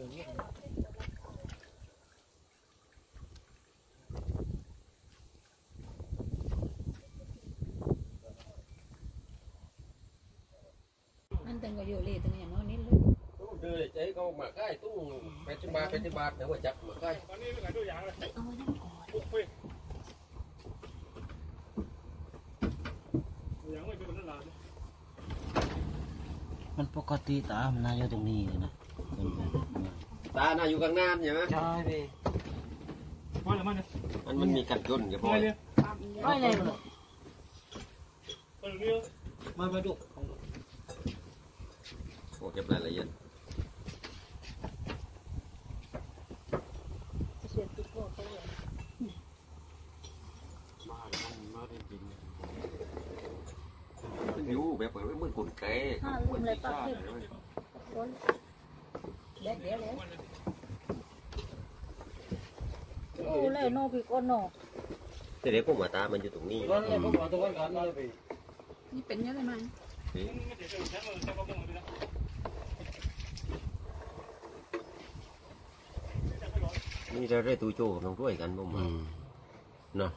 anh từng có vô lì từng nhà nó nín luôn đưa để cháy câu mà cái tung phải trên ba phải trên ba nếu mà chặt mà cái มันปกติตามันน่าอยู่ตรงนี้เลยนะคนแบบนี้ ta nào อยู่กลางนานใช่ไหมใช่พี่มันมันมีกันจนอย่าพอไม่ไงมันมามาดูโอ้เก็บรายละเอียด chuyện tụi cô có rồi มันอยู่ แบบเหมือนเหมือนกุนแก่ ha luôn lại tao kịp con để để để ô này nó bị con nổ แต่เด็กพวกหมาตา มันอยู่ตรงนี้วันนี้ผมขอตัวกันเลยพี่นี่เป็นยังไงมันนี่เราได้ตูโจกับน้องด้วยกันบ่อืมามเนาะ